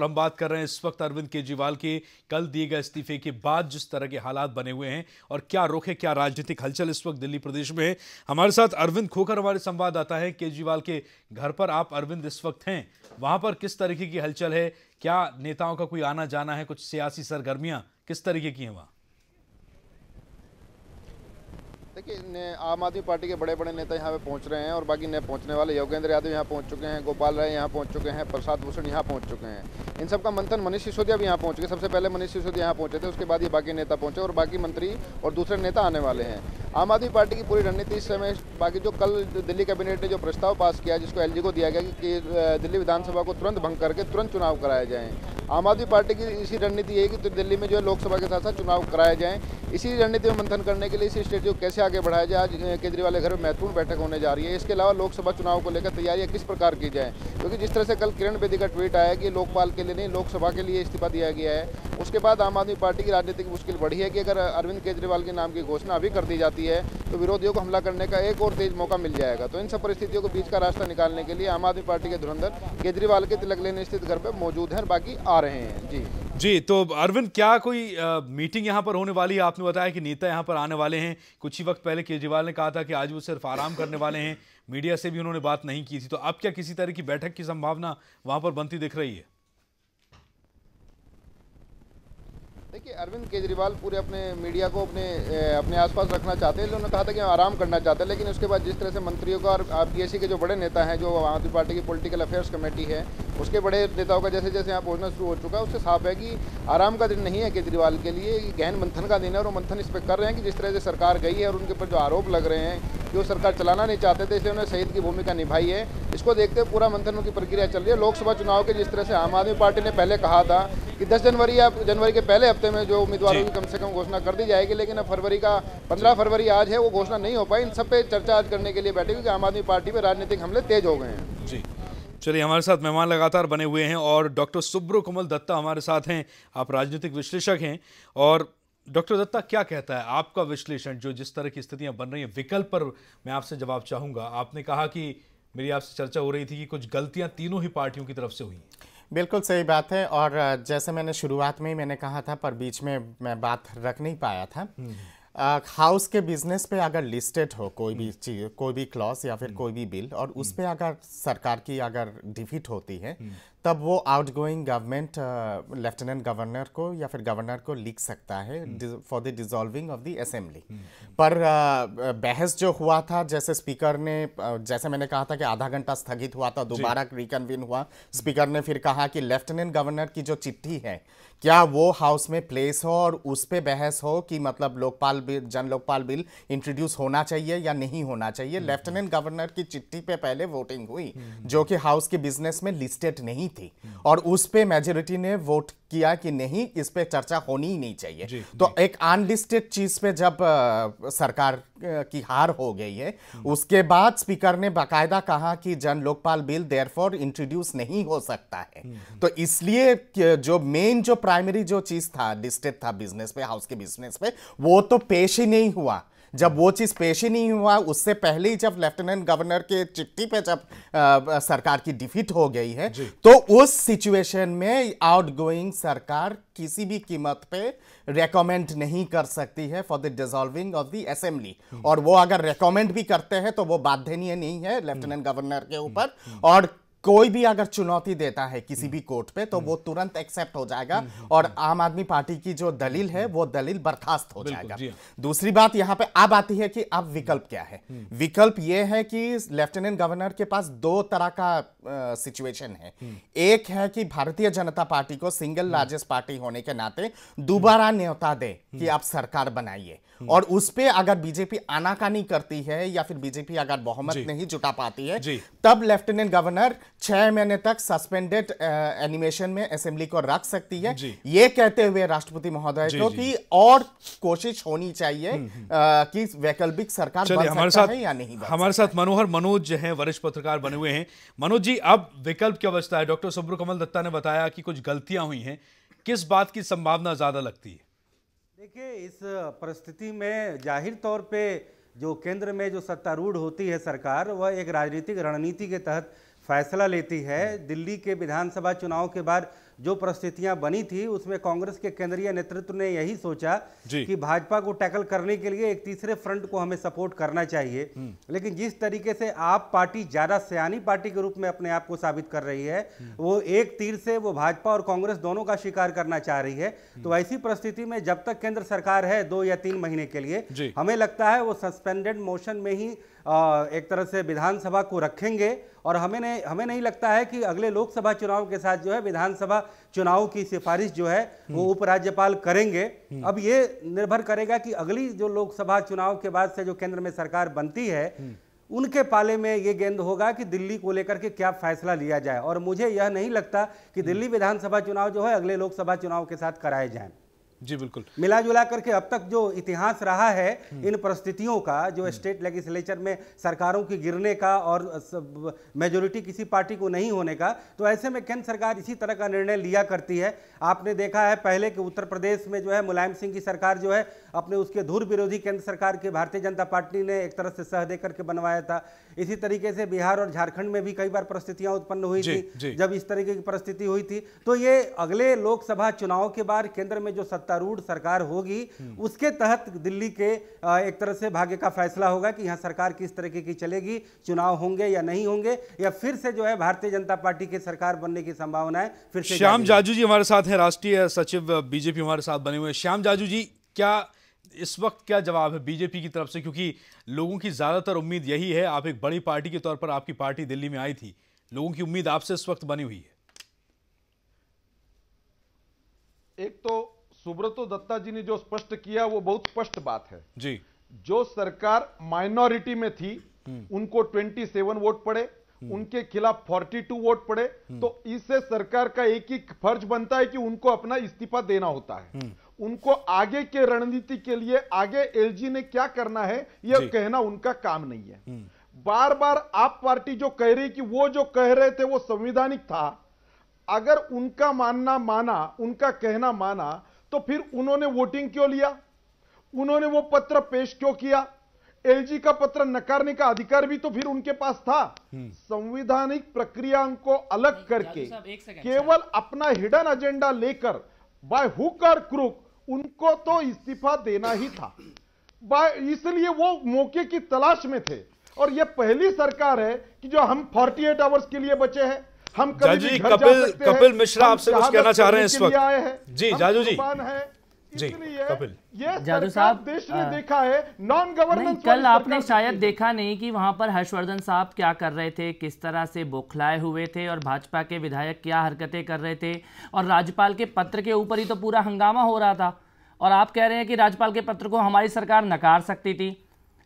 हम बात कर रहे हैं इस वक्त अरविंद केजरीवाल के। कल दिए गए इस्तीफे के बाद जिस तरह के हालात बने हुए हैं और क्या है, क्या राजनीतिक हलचल इस वक्त दिल्ली प्रदेश में है, हमारे साथ अरविंद खोकर हमारे संवाददाता है। केजरीवाल के घर पर आप अरविंद इस वक्त हैं। वहाँ पर किस तरीके की हलचल है? क्या नेताओं का कोई आना जाना है? कुछ सियासी सरगर्मियाँ किस तरीके की हैं वहाँ? देखिए आम आदमी पार्टी के बड़े बड़े नेता यहाँ पे पहुँच रहे हैं और बाकी नए पहुँचने वाले योगेंद्र यादव यहाँ पहुँच चुके हैं, गोपाल राय यहाँ पहुँच चुके हैं, प्रसाद भूषण यहाँ पहुँच चुके हैं। इन सबका मंथन मनीष सिसोदिया भी यहाँ पहुँच गए। सबसे पहले मनीष सिसोदिया यहाँ पहुँचे थे, उसके बाद ये बाकी नेता पहुँचे और बाकी मंत्री और दूसरे नेता आने वाले हैं। आम आदमी पार्टी की पूरी रणनीति इस समय, बाकी जो कल दिल्ली कैबिनेट ने जो प्रस्ताव पास किया, जिसको एलजी को दिया गया कि दिल्ली विधानसभा को तुरंत भंग करके तुरंत चुनाव कराए जाएँ। आम आदमी पार्टी की इसी रणनीति यही कि तो दिल्ली में जो है लोकसभा के साथ साथ चुनाव कराए जाएँ। इसी रणनीति में मंथन करने के लिए इसी स्टेट को कैसे आगे बढ़ाया जाए? आज केजरीवाल के घर में महत्वपूर्ण बैठक होने जा रही है। इसके अलावा लोकसभा चुनाव को लेकर तैयारियाँ किस प्रकार की जाए? क्योंकि जिस तरह से कल किरण बेदी का ट्वीट आया कि लोकपाल के लिए नहीं, लोकसभा के लिए इस्तीफा दिया गया है, उसके बाद आम आदमी पार्टी की राजनीतिक मुश्किल बढ़ी है कि अगर अरविंद केजरीवाल के नाम की घोषणा अभी कर दी जाती है तो विरोधियों को हमला करने का एक और तेज मौका मिल जाएगा। तो इन सब परिस्थितियों के बीच का रास्ता निकालने के लिए आम आदमी पार्टी के धुरंधर केजरीवाल के तिलक लेने स्थित घर पर मौजूद हैं और बाकी आ रहे हैं। जी। जी तो अरविंद क्या कोई आ, मीटिंग यहाँ पर होने वाली है? आपने बताया कि नेता यहाँ पर आने वाले हैं। कुछ ही वक्त पहले केजरीवाल ने कहा था कि आज वो सिर्फ़ आराम करने वाले हैं। मीडिया से भी उन्होंने बात नहीं की थी। तो अब क्या किसी तरह की बैठक की संभावना वहाँ पर बनती दिख रही है? देखिए अरविंद केजरीवाल पूरे अपने मीडिया को अपने अपने आसपास रखना चाहते हैं। उन्होंने कहा था कि हम आराम करना चाहते हैं। लेकिन उसके बाद जिस तरह से मंत्रियों का और पीएससी के जो बड़े नेता हैं जो आम आदमी पार्टी की पॉलिटिकल अफेयर्स कमेटी है उसके बड़े नेताओं का जैसे जैसे यहाँ पहुँचना शुरू हो चुका है उससे साफ़ है कि आराम का दिन नहीं है केजरीवाल के लिए गहन मंथन का दिन है और वो मंथन इस पर कर रहे हैं कि जिस तरह से सरकार गई है और उनके ऊपर जो आरोप लग रहे हैं कि वो सरकार चलाना नहीं चाहते थे इसलिए उन्होंने शहीद की भूमिका निभाई है। इसको देखते हुए पूरा मंथन की प्रक्रिया चल रही है। लोकसभा चुनाव के जिस तरह से आम आदमी पार्टी ने पहले कहा था कि 10 जनवरी या जनवरी के पहले हफ़्ते में जो उम्मीदवारों की कम से कम घोषणा कर दी जाएगी लेकिन अब फरवरी का 15 फरवरी आज है वो घोषणा नहीं हो पाई। इन सब पे चर्चा आज करने के लिए बैठे क्योंकि आम आदमी पार्टी पे राजनीतिक हमले तेज हो गए हैं। जी। चलिए हमारे साथ मेहमान लगातार बने हुए हैं और डॉक्टर सुब्रो कमल दत्ता हमारे साथ हैं। आप राजनीतिक विश्लेषक हैं और डॉक्टर दत्ता क्या कहता है आपका विश्लेषण जो जिस तरह की स्थितियाँ बन रही हैं? विकल्प पर मैं आपसे जवाब चाहूँगा। आपने कहा कि मेरी आपसे चर्चा हो रही थी कि कुछ गलतियाँ तीनों ही पार्टियों की तरफ़ से हुई बिल्कुल सही बात है और जैसे मैंने शुरुआत में ही मैंने कहा था पर बीच में मैं बात रख नहीं पाया था। हम्म। हाउस के बिज़नेस पे अगर लिस्टेड हो कोई भी। चीज़ कोई भी क्लॉज या फिर हम्म। कोई भी बिल और उस पर अगर सरकार की अगर डिफीट होती है तब वो outgoing government lieutenant governor को या फिर गवर्नर को लिख सकता है for the dissolving of the assembly पर uh, बहस जो हुआ था जैसे स्पीकर ने uh, जैसे मैंने कहा था कि आधा घंटा स्थगित हुआ था दोबारा रिकन्वीन हुआ स्पीकर ने फिर कहा कि लेफ्टिनेंट गवर्नर की जो चिट्ठी है क्या वो हाउस में प्लेस हो और उस पर बहस हो कि मतलब लोकपाल बिल जन लोकपाल बिल इंट्रोड्यूस होना चाहिए या नहीं होना चाहिए? लेफ्टिनेंट गवर्नर की चिट्ठी पे पहले वोटिंग हुई जो कि हाउस के बिज़नेस में लिस्टेड नहीं थी। और उस पे मेजोरिटी ने वोट किया कि नहीं इस पर चर्चा होनी ही नहीं चाहिए। जी, तो जी. एक अनलिस्टेड चीज़ पे जब आ, सरकार की हार हो गई है उसके बाद स्पीकर ने बाकायदा कहा कि जन लोकपाल बिल देयरफॉर इंट्रोड्यूस नहीं हो सकता है। तो इसलिए जो मेन जो प्राइमरी जो चीज़ था लिस्टेड था बिज़नेस पे हाउस के बिज़नेस पे वो तो पेश ही नहीं हुआ। जब वो चीज़ पेश ही नहीं हुआ उससे पहले ही जब लेफ्टिनेंट गवर्नर के चिट्ठी पे जब आ, सरकार की डिफीट हो गई है तो उस सिचुएशन में आउटगोइंग सरकार किसी भी कीमत पे रेकमेंड नहीं कर सकती है for the dissolving of the assembly और वो अगर रेकमेंड भी करते हैं तो वो बाध्यनीय नहीं है लेफ्टिनेंट गवर्नर के ऊपर। और कोई भी अगर चुनौती देता है किसी भी कोर्ट पे तो वो तुरंत एक्सेप्ट हो जाएगा और आम आदमी पार्टी की जो दलील है वो दलील बर्खास्त हो जाएगा। हाँ। दूसरी बात यहाँ पे अब आती है कि अब विकल्प क्या है। हम्म। विकल्प ये है कि लेफ्टिनेंट गवर्नर के पास दो तरह का सिचुएशन है। हम्म। एक है कि भारतीय जनता पार्टी को सिंगल लार्जेस्ट पार्टी होने के नाते दोबारा न्योता दे कि हम्म। आप सरकार बनाइए। और उस पर अगर बीजेपी आनाकानी करती है या फिर बीजेपी अगर बहुमत नहीं जुटा पाती है तब लेफ्टिनेंट गवर्नर छह महीने तक सस्पेंडेड एनिमेशन में असेंबली को रख सकती है। ये कहते हुए राष्ट्रपति महोदय को कि और कोशिश होनी चाहिए हम्म, हम्म। कि वैकल्पिक सरकार बन हमारे साथ है या नहीं हमारे साथ मनोहर मनोज हैं वरिष्ठ पत्रकार बने हुए हैं। मनोज जी अब विकल्प की अवस्था है। डॉक्टर सुब्र कमल दत्ता ने बताया कि कुछ गलतियाँ हुई हैं। किस बात की संभावना ज़्यादा लगती है? देखिए इस परिस्थिति में ज़ाहिर तौर पे जो केंद्र में जो सत्तारूढ़ होती है सरकार वह एक राजनीतिक रणनीति के तहत फैसला लेती है दिल्ली के विधानसभा चुनाव के बाद जो परिस्थितियाँ बनी थी उसमें कांग्रेस के केंद्रीय नेतृत्व ने यही सोचा कि भाजपा को टैकल करने के लिए एक तीसरे फ्रंट को हमें सपोर्ट करना चाहिए। लेकिन जिस तरीके से आप पार्टी ज़्यादा सयानी पार्टी के रूप में अपने आप को साबित कर रही है वो एक तीर से वो भाजपा और कांग्रेस दोनों का शिकार करना चाह रही है। तो ऐसी परिस्थिति में जब तक केंद्र सरकार है दो या तीन महीने के लिए हमें लगता है वो सस्पेंडेड मोशन में ही एक तरह से विधानसभा को रखेंगे। और हमें नहीं हमें नहीं लगता है कि अगले लोकसभा चुनाव के साथ जो है विधानसभा चुनाव की सिफारिश जो है वो उपराज्यपाल करेंगे। अब ये निर्भर करेगा कि अगली जो लोकसभा चुनाव के बाद से जो केंद्र में सरकार बनती है उनके पाले में ये गेंद होगा कि दिल्ली को लेकर के क्या फैसला लिया जाए। और मुझे यह नहीं लगता कि दिल्ली विधानसभा चुनाव जो है अगले लोकसभा चुनाव के साथ कराए जाएँ। जी बिल्कुल। मिला जुला करके अब तक जो इतिहास रहा है इन परिस्थितियों का जो स्टेट लेजिस्लेचर में सरकारों की गिरने का और मेजोरिटी किसी पार्टी को नहीं होने का तो ऐसे में केंद्र सरकार इसी तरह का निर्णय लिया करती है। आपने देखा है पहले कि उत्तर प्रदेश में जो है मुलायम सिंह की सरकार जो है अपने उसके धुर विरोधी केंद्र सरकार के भारतीय जनता पार्टी ने एक तरह से सह दे करके बनवाया था। इसी तरीके से बिहार और झारखंड में भी कई बार परिस्थितियाँ उत्पन्न हुई जी, थी जी। जब इस तरीके की परिस्थिति हुई थी। तो ये अगले लोकसभा चुनाव के बाद केंद्र में जो सत्तारूढ़ सरकार होगी उसके तहत दिल्ली के एक तरह से भाग्य का फैसला होगा कि यहाँ सरकार किस तरीके की चलेगी चुनाव होंगे या नहीं होंगे या फिर से जो है भारतीय जनता पार्टी की सरकार बनने की संभावनाएँ फिर से श्याम जाजू जी हमारे साथ हैं राष्ट्रीय सचिव बीजेपी हमारे साथ बने हुए श्याम जाजू जी क्या इस वक्त क्या जवाब है बीजेपी की तरफ़ से? क्योंकि लोगों की ज़्यादातर उम्मीद यही है आप एक बड़ी पार्टी के तौर पर आपकी पार्टी दिल्ली में आई थी लोगों की उम्मीद आपसे इस वक्त बनी हुई है। एक तो सुब्रतो दत्ता जी ने जो स्पष्ट किया वो बहुत स्पष्ट बात है। जी। जो सरकार माइनॉरिटी में थी उनको 27 वोट पड़े उनके खिलाफ 42 वोट पड़े तो इससे सरकार का एक ही फ़र्ज़ बनता है कि उनको अपना इस्तीफा देना होता है। उनको आगे के रणनीति के लिए आगे एलजी ने क्या करना है यह कहना उनका काम नहीं है। बार बार आप पार्टी जो कह रही कि वो जो कह रहे थे वो संवैधानिक था। अगर उनका मानना माना उनका कहना माना तो फिर उन्होंने वोटिंग क्यों लिया? उन्होंने वो पत्र पेश क्यों किया? एलजी का पत्र नकारने का अधिकार भी तो फिर उनके पास था। संवैधानिक प्रक्रिया को अलग करके केवल अपना हिडन एजेंडा लेकर बाय हुक और क्रुक उनको तो इस्तीफा देना ही था। बाय इसलिए वो मौके की तलाश में थे। और ये पहली सरकार है कि जो हम 48 आवर्स के लिए बचे हैं। हम कभी जी, कपिल- कपिल मिश्रा आपसे कुछ कहना चाह रहे हैं इस वक्त। जी, जाजू जी। जी, कपिल। जादू साहब, देश ने देखा है नॉन गवर्नेंस कल आपने शायद देखा नहीं कि वहाँ पर हर्षवर्धन साहब क्या कर रहे थे किस तरह से बौखलाए हुए थे और भाजपा के विधायक क्या हरकतें कर रहे थे और राज्यपाल के पत्र के ऊपर ही तो पूरा हंगामा हो रहा था और आप कह रहे हैं कि राज्यपाल के पत्र को हमारी सरकार नकार सकती थी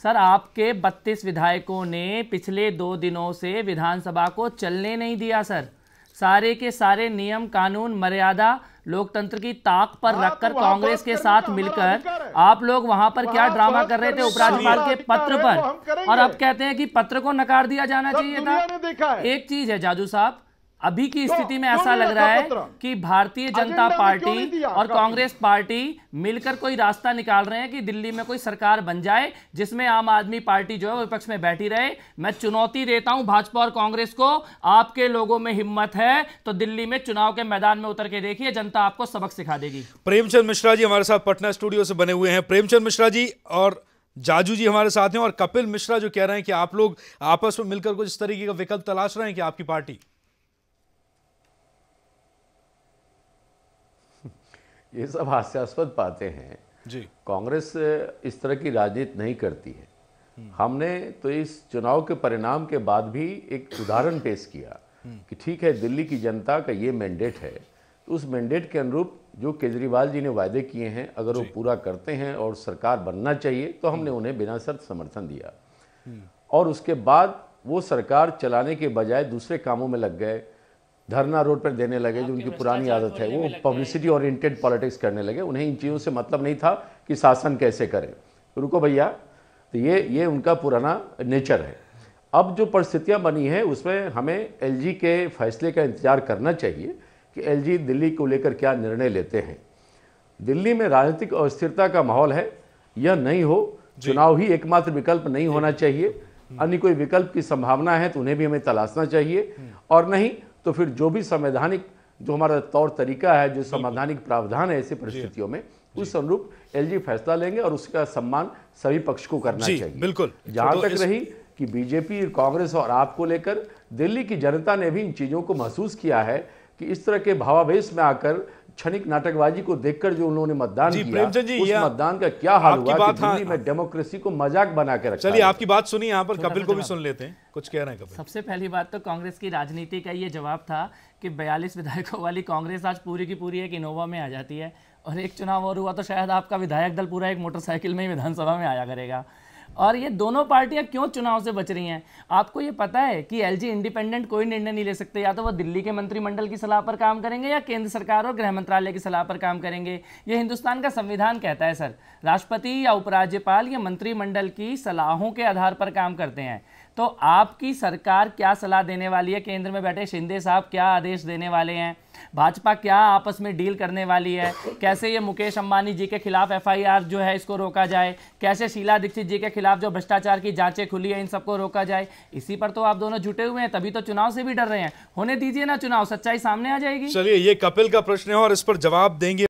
सर आपके 32 विधायकों ने पिछले दो दिनों से विधानसभा को चलने नहीं दिया सर। सारे के सारे नियम कानून मर्यादा लोकतंत्र की ताक पर हाँ, रखकर तो कांग्रेस के साथ मिलकर आप लोग वहाँ पर क्या ड्रामा कर रहे थे उपराज्यपाल के पत्र पर? और अब कहते हैं कि पत्र को नकार दिया जाना चाहिए था। एक चीज़ है जाजू साहब अभी की स्थिति में ऐसा लग रहा है कि भारतीय जनता पार्टी और कांग्रेस पार्टी मिलकर कोई रास्ता निकाल रहे हैं कि दिल्ली में कोई सरकार बन जाए जिसमें आम आदमी पार्टी जो है विपक्ष में बैठी रहे। मैं चुनौती देता हूँ भाजपा और कांग्रेस को। आपके लोगों में हिम्मत है तो दिल्ली में चुनाव के मैदान में उतर के देखिए जनता आपको सबक सिखा देगी। प्रेमचंद मिश्रा जी हमारे साथ पटना स्टूडियो से बने हुए हैं। प्रेमचंद मिश्रा जी और जाजू जी हमारे साथ हैं और कपिल मिश्रा जो कह रहे हैं कि आप लोग आपस में मिलकर कुछ इस तरीके का विकल्प तलाश रहे हैं कि आपकी पार्टी ये सब हास्यास्पद बातें हैं। जी। कांग्रेस इस तरह की राजनीति नहीं करती है। हमने तो इस चुनाव के परिणाम के बाद भी एक उदाहरण पेश किया कि ठीक है दिल्ली की जनता का ये मैंडेट है। तो उस मैंडेट के अनुरूप जो केजरीवाल जी ने वायदे किए हैं अगर वो पूरा करते हैं और सरकार बनना चाहिए तो हमने उन्हें बिना शर्त समर्थन दिया। और उसके बाद वो सरकार चलाने के बजाय दूसरे कामों में लग गए। धरना रोड पर देने लगे जो उनकी पुरानी आदत है वो पब्लिसिटी ओरिएंटेड पॉलिटिक्स करने लगे। उन्हें इन चीज़ों से मतलब नहीं था कि शासन कैसे करें। रुको भैया तो ये ये उनका पुराना नेचर है। अब जो परिस्थितियाँ बनी हैं उसमें हमें एलजी के फैसले का इंतज़ार करना चाहिए कि एलजी दिल्ली को लेकर क्या निर्णय लेते हैं। दिल्ली में राजनीतिक अस्थिरता का माहौल है यह नहीं हो चुनाव ही एकमात्र विकल्प नहीं होना चाहिए। अन्य कोई विकल्प की संभावना है तो उन्हें भी हमें तलाशना चाहिए। और नहीं तो फिर जो भी संवैधानिक जो हमारा तौर तरीका है जो संवैधानिक प्रावधान है ऐसी परिस्थितियों में उस अनुरूप एलजी फैसला लेंगे और उसका सम्मान सभी पक्ष को करना चाहिए। बिल्कुल। जहाँ तो तक रही कि बीजेपी कांग्रेस और आपको लेकर दिल्ली की जनता ने भी इन चीज़ों को महसूस किया है कि इस तरह के भावावेश में आकर क्षणिक नाटकबाजी को देखकर जो उन्होंने मतदान जी, किया प्रेमचंद जी, उस मतदान का क्या हाल आपकी हुआ बात, कि हाँ, दिल्ली में डेमोक्रेसी को मज़ाक बना के रखा चलिए आपकी बात सुनिए यहाँ पर कपिल को भी सुन लेते हैं। कुछ कह रहे हैं कपिल। सबसे पहली बात तो कांग्रेस की राजनीति का ये जवाब था कि 42 विधायकों वाली कांग्रेस आज पूरी की पूरी एक इनोवा में आ जाती है और एक चुनाव और हुआ तो शायद आपका विधायक दल पूरा एक मोटरसाइकिल में ही विधानसभा में आया करेगा। और ये दोनों पार्टियाँ क्यों चुनाव से बच रही हैं? आपको ये पता है कि एलजी इंडिपेंडेंट कोई निर्णय नहीं ले सकते, या तो वो दिल्ली के मंत्रिमंडल की सलाह पर काम करेंगे या केंद्र सरकार और गृह मंत्रालय की सलाह पर काम करेंगे। ये हिंदुस्तान का संविधान कहता है, सर। राष्ट्रपति या उपराज्यपाल ये मंत्रिमंडल की सलाहों के आधार पर काम करते हैं। तो आपकी सरकार क्या सलाह देने वाली है? केंद्र में बैठे शिंदे साहब क्या आदेश देने वाले हैं? भाजपा क्या आपस में डील करने वाली है? कैसे ये मुकेश अंबानी जी के खिलाफ एफआईआर जो है इसको रोका जाए? कैसे शीला दीक्षित जी के खिलाफ जो भ्रष्टाचार की जांचें खुली है इन सबको रोका जाए? इसी पर तो आप दोनों जुटे हुए हैं, तभी तो चुनाव से भी डर रहे हैं। होने दीजिए ना चुनाव, सच्चाई सामने आ जाएगी। चलिए, ये कपिल का प्रश्न है और इस पर जवाब देंगे।